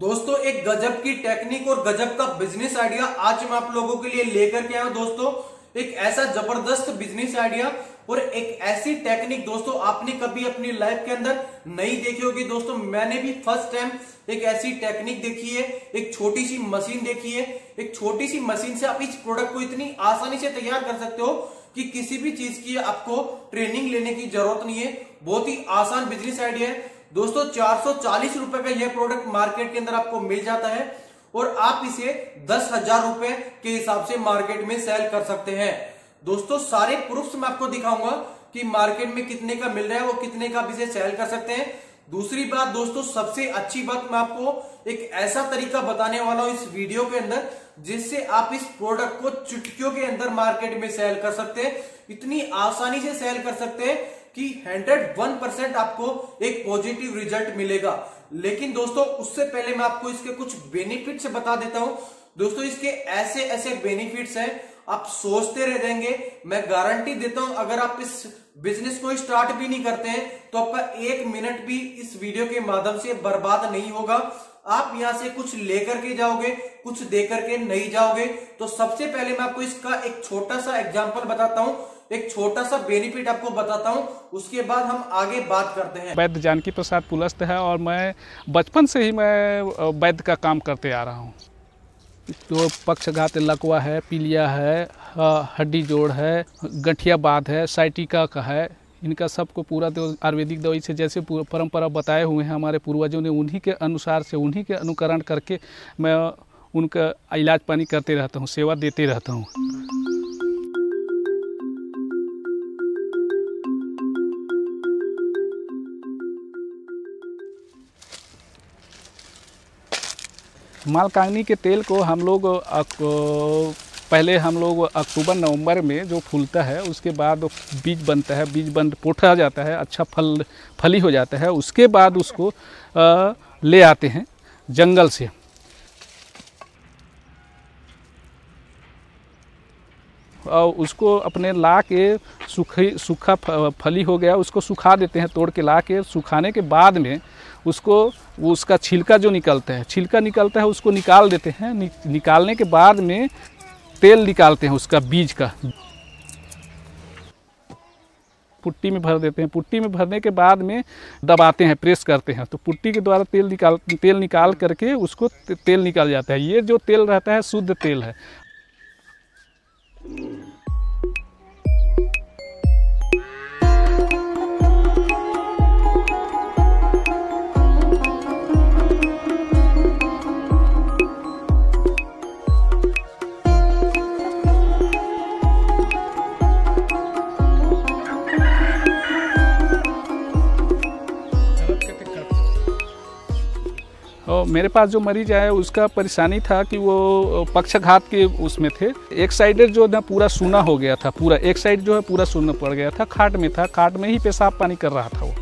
दोस्तों, एक गजब की टेक्निक और गजब का बिज़नेस आइडिया आज मैं आप लोगों के लिए लेकर के आया दोस्तों। एक ऐसा ज़बरदस्त बिज़नेस आइडिया और एक ऐसी टेक्निक दोस्तों, आपने कभी अपनी लाइफ के अंदर नहीं देखी होगी दोस्तों। मैंने भी फ़र्स्ट टाइम एक ऐसी टेक्निक देखी है, एक छोटी सी मशीन देखी है। एक छोटी सी मशीन से आप इस प्रोडक्ट को इतनी आसानी से तैयार कर सकते हो कि किसी भी चीज़ की आपको ट्रेनिंग लेने की ज़रूरत नहीं है। बहुत ही आसान बिज़नेस आइडिया है। दोस्तों, चार सौ का यह प्रोडक्ट मार्केट के अंदर आपको मिल जाता है और आप इसे दस हज़ार रुपए के हिसाब से मार्केट में सेल कर सकते हैं। दोस्तों, सारे प्रूफ्स मैं आपको दिखाऊँगा कि मार्केट में कितने का मिल रहा है वो कितने का आप इसे सेल कर सकते हैं। दूसरी बात, दोस्तों, सबसे अच्छी बात मैं आपको एक ऐसा तरीका बताने वाला हूँ इस वीडियो के अंदर, जिससे आप इस प्रोडक्ट को चुटकियों के अंदर मार्केट में सेल कर सकते हैं। इतनी आसानी से सेल कर सकते हैं कि 101 परसेंट आपको एक पॉजिटिव रिज़ल्ट मिलेगा। लेकिन दोस्तों, उससे पहले मैं आपको इसके कुछ बेनिफिट्स बता देता हूँ। दोस्तों, इसके ऐसे ऐसे बेनिफिट्स हैं, आप सोचते रह जाएँगे। मैं गारंटी देता हूँ, अगर आप इस बिज़नेस को स्टार्ट भी नहीं करते हैं तो आपका एक मिनट भी इस वीडियो के माध्यम से बर्बाद नहीं होगा। आप यहाँ से कुछ लेकर के जाओगे, कुछ देकर के नहीं जाओगे। तो सबसे पहले मैं आपको इसका एक छोटा सा एग्ज़ाम्पल बताता हूँ। एक छोटा सा बेनिफिट आपको बताता हूँ, उसके बाद हम आगे बात करते हैं। वैद्य जानकी प्रसाद पुलस्त है और मैं बचपन से ही मैं वैद्य का काम करते आ रहा हूँ। जो पक्षघात लकवा है, पीलिया है हड्डी जोड़ है, गठिया बात है, साइटिका का है, इनका सबको पूरा तो आयुर्वेदिक दवाई से जैसे परंपरा बताए हुए हैं हमारे पूर्वजों ने, उन्हीं के अनुसार से, उन्हीं के अनुकरण करके मैं उनका इलाज पानी करते रहता हूँ, सेवा देते रहता हूँ। मालकांगनी के तेल को हम लोग पहले हम लोग अक्टूबर नवंबर में जो फूलता है उसके बाद बीज बनता है बीज बन पोठा जाता है अच्छा फल फली हो जाता है उसके बाद उसको आ, ले आते हैं जंगल से। और उसको अपने ला के सूखी सूखा फली हो गया उसको सुखा देते हैं तोड़ के ला के सुखाने के बाद में उसको वो उसका छिलका जो निकलता है छिलका निकलता है उसको निकाल देते हैं। नि, निकालने के बाद में तेल निकालते हैं उसका बीज का। पुट्टी में भर देते हैं। पुट्टी में भरने के बाद में दबाते हैं प्रेस करते हैं। तो पुट्टी के द्वारा तेल निकाल तेल निकाल करके उसको तेल निकाल जाता है। ये जो तेल रहता है शुद्ध तेल है। मेरे पास जो मरीज़ आया उसका परेशानी था कि वो पक्षघात के उसमें थे। एक साइड जो ना, पूरा सूना हो गया था, पूरा। एक साइड जो है, पूरा सूना पड़ गया था, खाट में था। खाट में ही पेशाब पानी कर रहा था वो।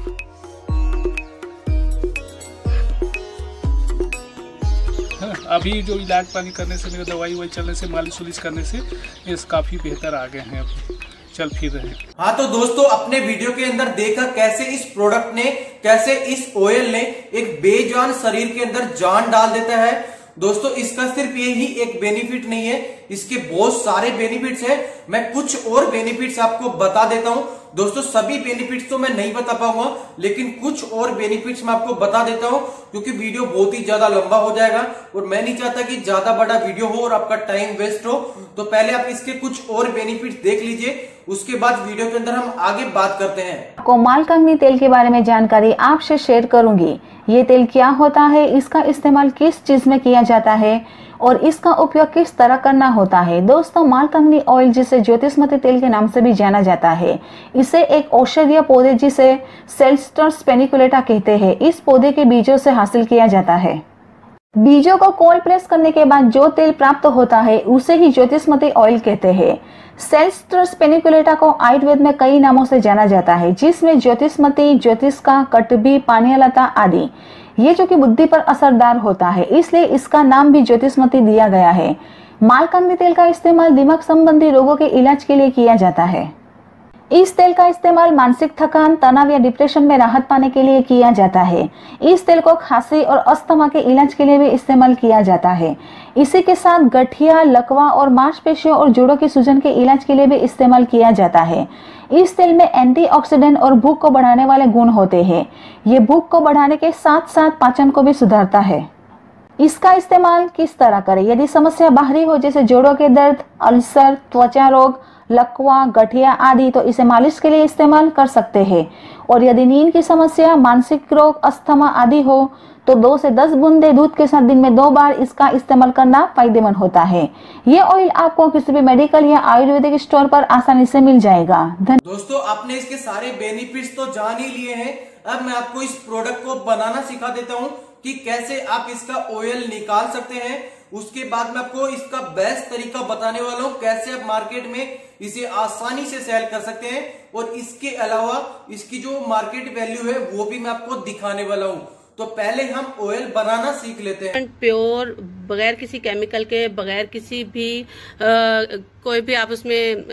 अभी जो इलाज पानी करने से, मेरे दवाई ववाई चलने से मालिश उलिश करने से ये काफ़ी बेहतर आ गए हैं अभी। चल फिर रहे हाँ। तो दोस्तों, अपने वीडियो के अंदर देखा कैसे इस प्रोडक्ट ने, कैसे इस ऑयल ने एक बेजान शरीर के अंदर जान डाल देता है। दोस्तों, इसका सिर्फ़ यही एक बेनिफिट नहीं है इसके बहुत सारे बेनिफिट्स हैं। मैं कुछ और बेनिफिट्स आपको बता देता हूँ। दोस्तों, सभी बेनिफिट्स तो मैं नहीं बता पाऊँगा, लेकिन कुछ और बेनिफिट्स मैं आपको बता देता हूँ, क्योंकि वीडियो बहुत ही ज़्यादा लंबा हो जाएगा और मैं नहीं चाहता कि ज़्यादा बड़ा वीडियो हो और आपका टाइम वेस्ट हो। तो पहले आप इसके कुछ और बेनिफिट देख लीजिए, उसके बाद वीडियो के अंदर हम आगे बात करते हैं। कोमाल कंगनी तेल के बारे में जानकारी आपसे शेयर करूँगी। ये तेल क्या होता है, इसका इस्तेमाल किस चीज़ में किया जाता है और इसका उपयोग किस तरह करना होता है? दोस्तों, मालकंगनी ऑयल जिसे ज्योतिषमती तेल के नाम से भी जाना जाता है, इसे एक औषधीय पौधे जिसे सेल्स्टर स्पेनिकुलेटा कहते हैं। इस पौधे के बीजों से हासिल किया जाता है। बीजों को कोल्ड प्रेस करने के बाद जो तेल प्राप्त होता है, उसे ही ज्योतिषमती ऑयल कहते हैं। सेल्स्टर स्पेनिकुलेटा को आयुर्वेद में कई नामों से जाना जाता है, जिसमें ज्योतिषमती ज्योतिष का कटबी, पानियालता आदि। ये जो कि बुद्धि पर असरदार होता है, इसलिए इसका नाम भी ज्योतिषमती दिया गया है। मालकंदी तेल का इस्तेमाल दिमाग संबंधी रोगों के इलाज के लिए किया जाता है। इस तेल का इस्तेमाल मानसिक थकान, तनाव या डिप्रेशन में राहत पाने के लिए किया जाता है। इस तेल को खांसी और अस्थमा के इलाज के लिए भी इस्तेमाल किया जाता है। इसी के साथ गठिया, लकवा और मांसपेशियों और जोड़ों की सूजन के इलाज के लिए भी इस्तेमाल किया जाता है। इस तेल में एंटीऑक्सीडेंट और भूख को बढ़ाने वाले गुण होते हैं। ये भूख को बढ़ाने के साथ साथ पाचन को भी सुधारता है। इसका इस्तेमाल किस तरह करें? यदि समस्या बाहरी हो, जैसे जोड़ों के दर्द, अल्सर, त्वचा रोग लकवा, गठिया आदि तो इसे मालिश के लिए इस्तेमाल कर सकते हैं। और यदि नींद की समस्या, मानसिक रोग, अस्थमा आदि हो तो दो से दस बूंदे दूध के साथ दिन में दो बार इसका इस्तेमाल करना फ़ायदेमंद होता है। ये ऑयल आपको किसी भी मेडिकल या आयुर्वेदिक स्टोर पर आसानी से मिल जाएगा। दोस्तों, आपने इसके सारे बेनिफिट्स तो जान ही लिए हैं। अब मैं आपको इस प्रोडक्ट को बनाना सिखा देता हूँ कि कैसे आप इसका ऑयल निकाल सकते हैं। उसके बाद में आपको इसका बेस्ट तरीका बताने वाला हूँ, कैसे आप मार्केट में इसे आसानी से सेल कर सकते हैं। और इसके अलावा इसकी जो मार्केट वैल्यू है वो भी मैं आपको दिखाने वाला हूँ। तो पहले हम ऑयल बनाना सीख लेते हैं। प्योर बगैर किसी केमिकल के बगैर किसी भी आ, कोई भी आप उसमें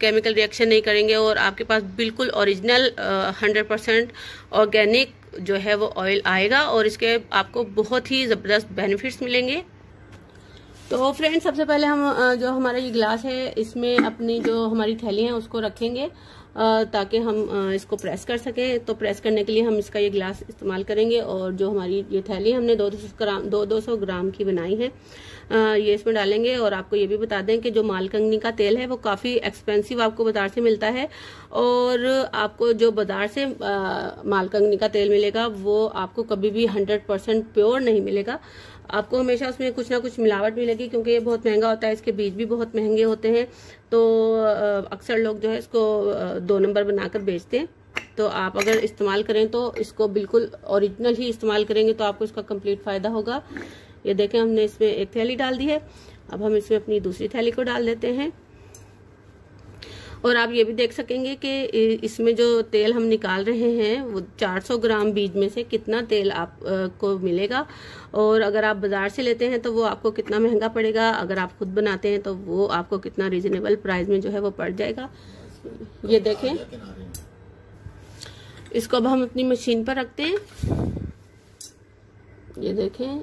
केमिकल रिएक्शन नहीं करेंगे। और आपके पास बिल्कुल ओरिजिनल हंड्रेड परसेंट ऑर्गेनिक जो है वो ऑयल आएगा। और इसके आपको बहुत ही ज़बरदस्त बेनिफिट्स मिलेंगे। तो फ्रेंड्स सबसे पहले हम जो हमारा ये गिलास है, इसमें अपनी जो हमारी थैली है, उसको रखेंगे ताकि हम इसको प्रेस कर सकें। तो प्रेस करने के लिए हम इसका ये गिलास इस्तेमाल करेंगे और जो हमारी ये थैली हमने दो दो सौ ग्राम, दो दो सौ ग्राम की बनाई है। ये इसमें डालेंगे और आपको ये भी बता दें कि जो मालकंगनी का तेल है, वो काफ़ी एक्सपेंसिव आपको बाज़ार से मिलता है और आपको जो बाज़ार से मालकंगनी का तेल मिलेगा, वो आपको कभी भी हंड्रेड परसेंट प्योर नहीं मिलेगा। आपको हमेशा उसमें कुछ ना कुछ मिलावट मिलेगी क्योंकि ये बहुत महँगा होता है, इसके बीज भी बहुत महँगे होते हैं। तो अक्सर लोग जो है इसको दो नंबर बनाकर बेचते हैं। तो आप अगर इस्तेमाल करें तो इसको बिल्कुल ओरिजिनल ही इस्तेमाल करेंगे तो आपको इसका कंप्लीट फ़ायदा होगा। ये देखें, हमने इसमें एक थैली डाल दी है। अब हम इसमें अपनी दूसरी थैली को डाल देते हैं। और आप ये भी देख सकेंगे कि इसमें जो तेल हम निकाल रहे हैं, वो 400 ग्राम बीज में से कितना तेल आपको मिलेगा। और अगर आप बाज़ार से लेते हैं तो वो आपको कितना महँगा पड़ेगा। अगर आप खुद बनाते हैं तो वो आपको कितना रिजनेबल प्राइस में जो है वो पड़ जाएगा। ये देखें। इसको अब हम अपनी मशीन पर रखते हैं। ये देखें।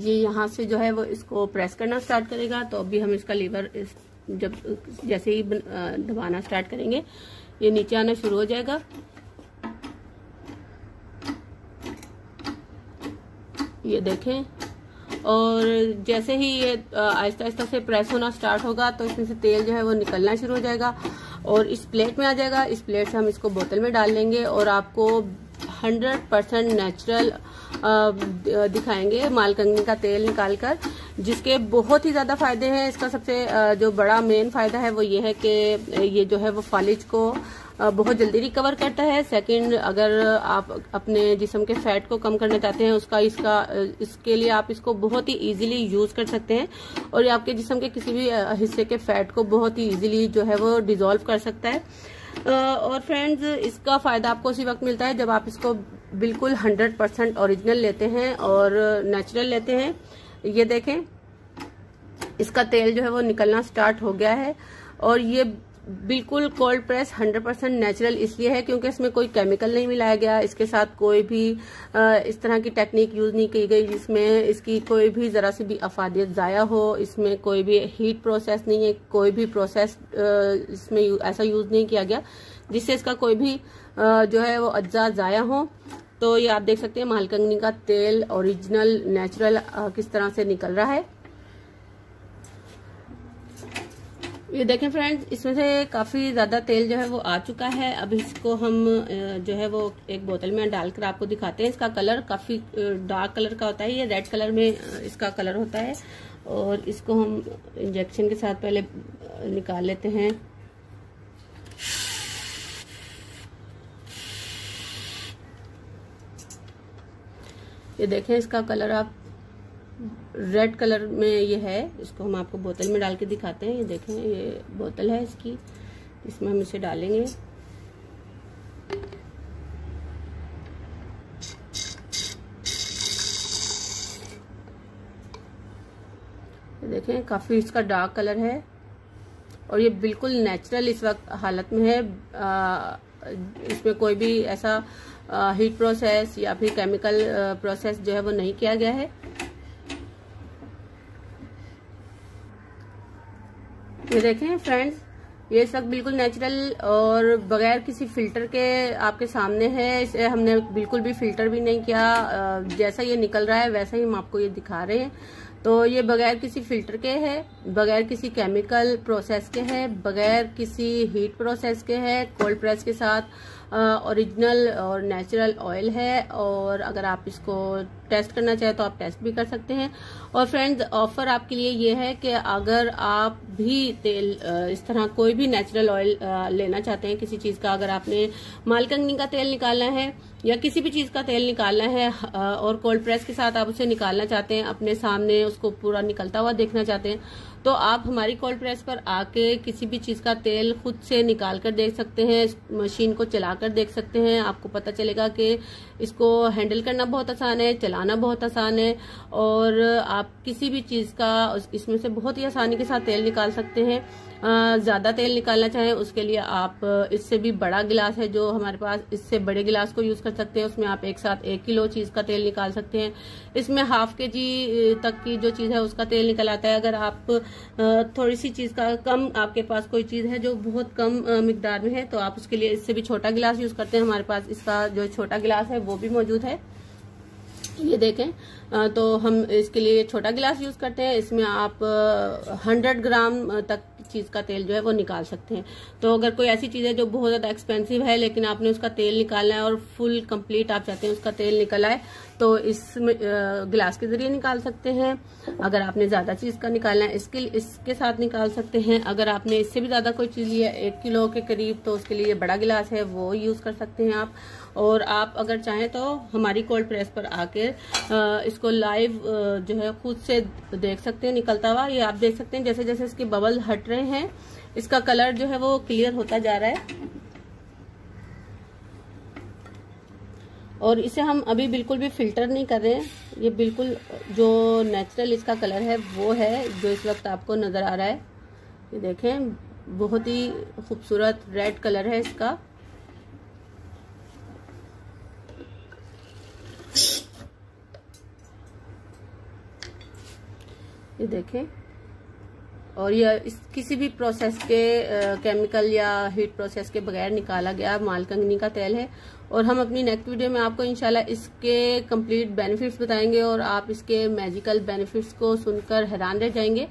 ये यहाँ से जो है वो इसको प्रेस करना स्टार्ट करेगा। तो अभी हम इसका लीवर इस जब जैसे ही दबाना स्टार्ट करेंगे, ये नीचे आना शुरू हो जाएगा। ये देखें, और जैसे ही ये आहिस्ता आहिस्ता से प्रेस होना स्टार्ट होगा तो इसमें से तेल जो है वो निकलना शुरू हो जाएगा, और इस प्लेट में आ जाएगा। इस प्लेट से हम इसको बोतल में डाल लेंगे, और आपको हंड्रेड परसेंट नेचुरल दिखाएँगे मालकंगनी का तेल निकालकर, जिसके बहुत ही ज़्यादा फ़ायदे हैं। इसका सबसे जो बड़ा मेन फ़ायदा है वो ये है कि ये जो है वो फालिज को बहुत जल्दी रिकवर करता है। सेकंड अगर आप अपने जिसम के फैट को कम करना चाहते हैं, उसका इसका इसके लिए आप इसको बहुत ही इजीली यूज़ कर सकते हैं। और ये आपके जिसम के किसी भी हिस्से के फैट को बहुत ही इजीली जो है वो डिजोल्व कर सकता है। और फ्रेंड्स इसका फ़ायदा आपको उसी वक्त मिलता है जब आप इसको बिल्कुल हंड्रेड परसेंट ओरिजिनल लेते हैं और नेचुरल लेते हैं। ये देखें, इसका तेल जो है वो निकलना स्टार्ट हो गया है और ये बिल्कुल कोल्ड प्रेस 100 परसेंट नेचुरल इसलिए है क्योंकि इसमें कोई केमिकल नहीं मिलाया गया। इसके साथ कोई भी इस तरह की टेक्निक यूज़ नहीं की गई जिसमें इसकी कोई भी जरा सी भी अफादियत ज़ाया हो। इसमें कोई भी हीट प्रोसेस नहीं है, कोई भी प्रोसेस इसमें ऐसा यूज़ नहीं किया गया जिससे इसका कोई भी जो है वो अज्जा ज़ाया हो। तो ये आप देख सकते हैं मालकंगनी का तेल ओरिजिनल नेचुरल किस तरह से निकल रहा है। ये देखें फ्रेंड्स इसमें से काफ़ी ज़्यादा तेल जो है वो आ चुका है। अब इसको हम जो है वो एक बोतल में डालकर आपको दिखाते हैं। इसका कलर काफ़ी डार्क कलर का होता है। ये रेड कलर में इसका कलर होता है। और इसको हम इंजेक्शन के साथ पहले निकाल लेते हैं। ये देखें इसका कलर आप रेड कलर में ये है इसको हम आपको बोतल में डाल के दिखाते हैं। ये देखें ये बोतल है इसकी इसमें हम इसे डालेंगे। देखें काफ़ी इसका डार्क कलर है और ये बिल्कुल नेचुरल इस वक्त हालत में है। आ, इसमें कोई भी ऐसा हीट प्रोसेस या फिर केमिकल प्रोसेस जो है वो नहीं किया गया है। ये देखें फ्रेंड्स, ये सब बिल्कुल नेचुरल और बगैर किसी फ़िल्टर के आपके सामने है। इसे हमने बिल्कुल भी फ़िल्टर भी नहीं किया। जैसा ये निकल रहा है, वैसा ही हम आपको ये दिखा रहे हैं। तो ये बगैर किसी फ़िल्टर के है, बगैर किसी केमिकल प्रोसेस के है, बगैर किसी हीट प्रोसेस के है, कोल्ड प्रेस के साथ। ओरिजिनल और नेचुरल ऑयल है और अगर आप इसको टेस्ट करना चाहें तो आप टेस्ट भी कर सकते हैं। और फ्रेंड्स ऑफ़र आपके लिए ये है कि अगर आप भी तेल इस तरह कोई भी नेचुरल ऑयल लेना चाहते हैं, किसी चीज़ का अगर आपने मालकंगनी का तेल निकालना है या किसी भी चीज़ का तेल निकालना है और कोल्ड प्रेस के साथ आप उसे निकालना चाहते हैं, अपने सामने उसको पूरा निकलता हुआ देखना चाहते हैं तो आप हमारी कोल्ड प्रेस पर आके किसी भी चीज़ का तेल खुद से निकाल कर देख सकते हैं मशीन को चलाकर देख सकते हैं। आपको पता चलेगा कि इसको हैंडल करना बहुत आसान है, चलाना बहुत आसान है और आप किसी भी चीज़ का इसमें से बहुत ही आसानी के साथ तेल निकाल सकते हैं। ज़्यादा तेल निकालना चाहें उसके लिए आप इससे भी बड़ा गिलास है जो हमारे पास, इससे बड़े गिलास को यूज़ कर सकते हैं। उसमें आप एक साथ एक किलो चीज़ का तेल निकाल सकते हैं। इसमें हाफ़ के जी तक की जो चीज़ है उसका तेल निकल आता है। अगर आप थोड़ी सी चीज़ का कम आपके पास कोई चीज़ है जो बहुत कम मकदार में है तो आप उसके लिए इससे भी छोटा गिलास यूज़ करते हैं। हमारे पास इसका जो छोटा गिलास है वो भी मौजूद है। ये देखें तो हम इसके लिए छोटा गिलास यूज़ करते हैं। इसमें आप हंड्रेड ग्राम तक चीज़ का तेल जो है वो निकाल सकते हैं। तो अगर कोई ऐसी चीज़ है जो बहुत ज़्यादा एक्सपेंसिव है, लेकिन आपने उसका तेल निकालना है और फुल कंप्लीट आप चाहते हैं उसका तेल निकल आए तो इस गिलास के ज़रिए निकाल सकते हैं। अगर आपने ज़्यादा चीज़ का निकालना है, इसके इसके साथ निकाल सकते हैं। अगर आपने इससे भी ज़्यादा कोई चीज़ लिया एक किलो के करीब तो उसके लिए बड़ा गिलास है, वो यूज़ कर सकते हैं आप। और आप अगर चाहें तो हमारी कोल्ड प्रेस पर आके इसको लाइव जो है, खुद से देख सकते हैं, निकलता हुआ। ये आप देख सकते हैं जैसे जैसे इसके बबल हट रहे हैं, इसका कलर जो है वो क्लियर होता जा रहा है। और इसे हम अभी बिल्कुल भी फ़िल्टर नहीं कर रहे हैं। ये बिल्कुल जो नेचुरल इसका कलर है, वो है, जो इस वक्त आपको नज़र आ रहा है। ये देखें, बहुत ही खूबसूरत रेड कलर है इसका। ये देखें और यह इस किसी भी प्रोसेस के केमिकल या हीट प्रोसेस के बगैर निकाला गया मालकंगनी का तेल है। और हम अपनी नेक्स्ट वीडियो में आपको इंशाल्लाह इसके कंप्लीट बेनिफिट्स बताएँगे और आप इसके मैजिकल बेनिफिट्स को सुनकर हैरान रह जाएँगे।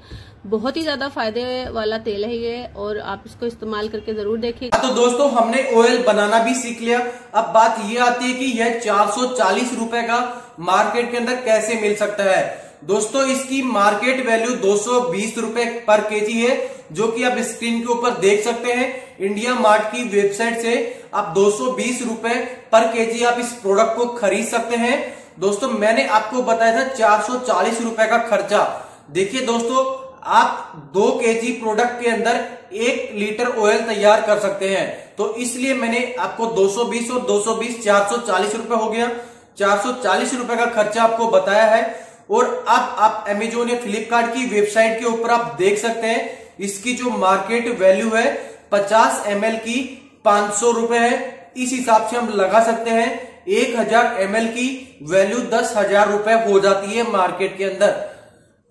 बहुत ही ज़्यादा फ़ायदे वाला तेल है ये और आप इसको इस्तेमाल करके ज़रूर देखिए तो दोस्तों, हमने ऑयल बनाना भी सीख लिया। अब बात ये आती है कि यह चार सौ का मार्केट के अंदर कैसे मिल सकता है? दोस्तों, इसकी मार्केट वैल्यू दो सौ पर केजी है, जो कि आप स्क्रीन के ऊपर देख सकते हैं। इंडिया मार्ट की वेबसाइट से आप दो रुपए पर केजी आप इस प्रोडक्ट को खरीद सकते हैं। दोस्तों, मैंने आपको बताया था चार सौ चालीस रुपए का खर्चा। देखिए दोस्तों, आप दो केजी प्रोडक्ट के अंदर एक लीटर ऑयल तैयार कर सकते हैं। तो इसलिए मैंने आपको 220 और 220 440 रुपए हो गया। 440 रुपए का खर्चा आपको बताया है। और अब आप अमेजोन या फ्लिपकार्ट की वेबसाइट के ऊपर आप देख सकते हैं, इसकी जो मार्केट वैल्यू है 50 एम की पाँच सौ रुपए है। इस हिसाब से हम लगा सकते हैं, एक हज़ार की वैल्यू दस हज़ार रुपए हो जाती है मार्केट के अंदर।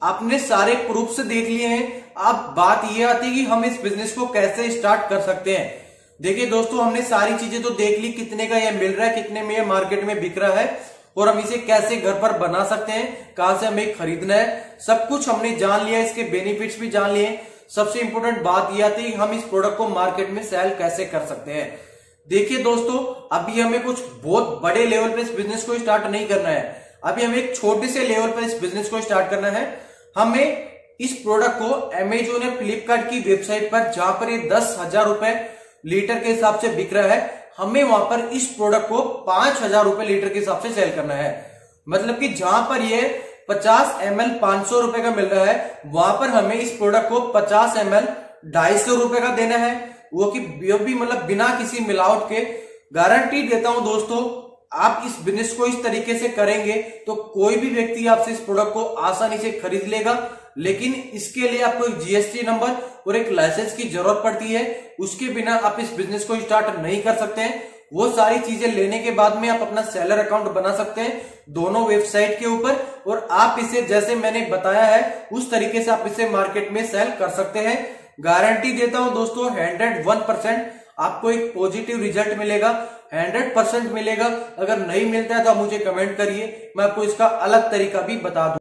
आपने सारे प्रूफ से देख लिए हैं। अब बात यह आती है कि हम इस बिज़नेस को कैसे स्टार्ट कर सकते हैं। देखिए दोस्तों, हमने सारी चीज़ें तो देख ली, कितने का यह मिल रहा है, कितने में यह मार्केट में बिक रहा है। और हम इसे कैसे घर पर बना सकते हैं, कहाँ से हमें खरीदना है, सब कुछ हमने जान लिया, इसके बेनिफिट्स भी जान लिए सबसे इंपॉर्टेंट बात यह आती है हम इस प्रोडक्ट को मार्केट में सेल कैसे कर सकते हैं। देखिए दोस्तों, अभी हमें कुछ बहुत बड़े लेवल पर इस बिज़नेस को स्टार्ट नहीं करना है। अभी हमें एक छोटे से लेवल पर इस बिज़नेस को स्टार्ट करना है। हमें इस प्रोडक्ट को अमेजोन या फ्लिपकार्ट की वेबसाइट पर, जहाँ पर ये दस हज़ार रुपए लीटर के हिसाब से बिक रहा है हमें वहाँ पर इस प्रोडक्ट को पाँच हज़ार रुपए लीटर के हिसाब से सेल करना है। मतलब कि जहाँ पर ये 50 एम एल पाँच सौ रुपए का मिल रहा है, वहाँ पर हमें इस प्रोडक्ट को 50 एम एल ढाई सौ रुपए का देना है। वो कि भी मतलब बिना किसी मिलावट के गारंटी देता हूँ दोस्तों, आप इस बिज़नेस को इस तरीके से करेंगे तो कोई भी व्यक्ति आपसे इस प्रोडक्ट को आसानी से खरीद लेगा। लेकिन इसके लिए आपको एक जीएसटी नंबर और एक लाइसेंस की ज़रूरत पड़ती है। उसके बिना आप इस बिज़नेस को स्टार्ट नहीं कर सकते। हैं वो सारी चीज़ें लेने के बाद में आप अपना सेलर अकाउंट बना सकते हैं दोनों वेबसाइट के ऊपर और आप इसे, जैसे मैंने बताया है, उस तरीके से आप इसे मार्केट में सेल कर सकते हैं। गारंटी देता हूँ दोस्तों हंड्रेड वन परसेंट आपको एक पॉजिटिव रिज़ल्ट मिलेगा। हंड्रेड परसेंट मिलेगा। अगर नहीं मिलता है तो आप मुझे कमेंट करिए। मैं आपको इसका अलग तरीका भी बता दूँ।